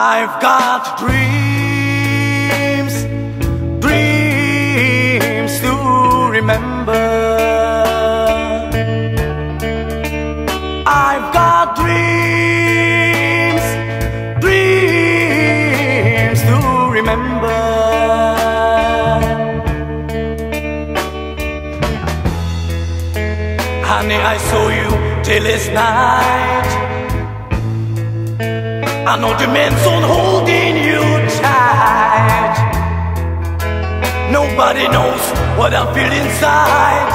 I've got dreams, dreams to remember. I've got dreams, dreams to remember. Honey, I saw you till it's night. I know the man's on holding you tight. Nobody knows what I feel inside.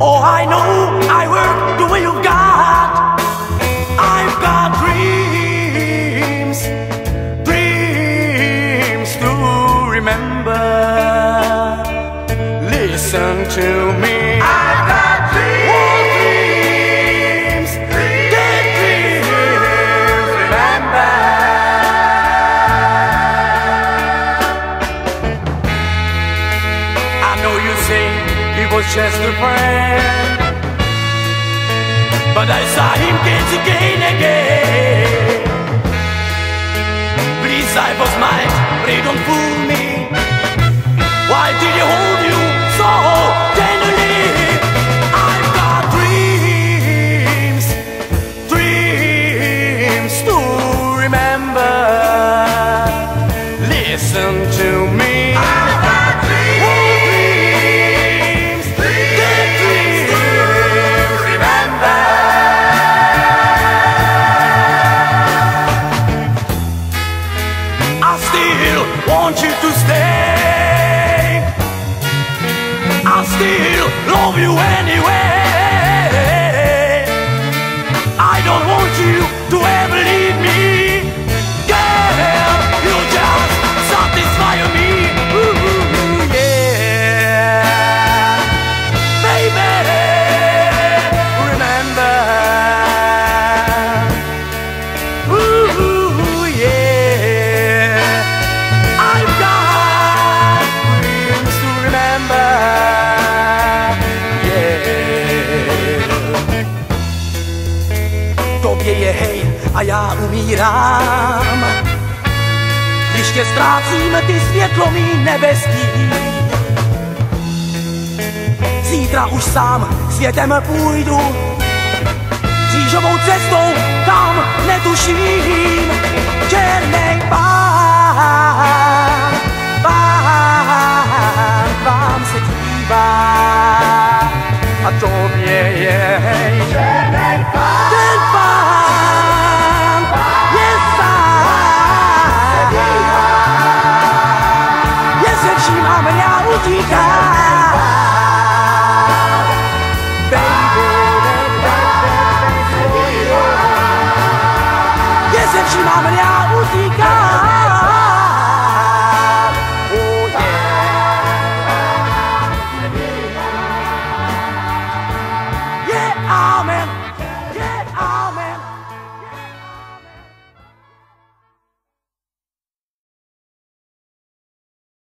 Oh, I know I work the way you got. I've got dreams, dreams to remember. Listen to me. A friend, but I saw him dance again, again. Please, I was mine, pray don't fool me. Why did he hold you so tenderly? I've got dreams, dreams to remember. Listen to I still love you anyway. Tobě hej a já umírám. Když tě ztrácím, ty světlo mý nebeský. Zítra už sám světem půjdu, křížovou cestou, kam netuším. Černej pán, pán, vám se dívá a tobě je hej. utíká. Baby, baby, baby, baby, baby,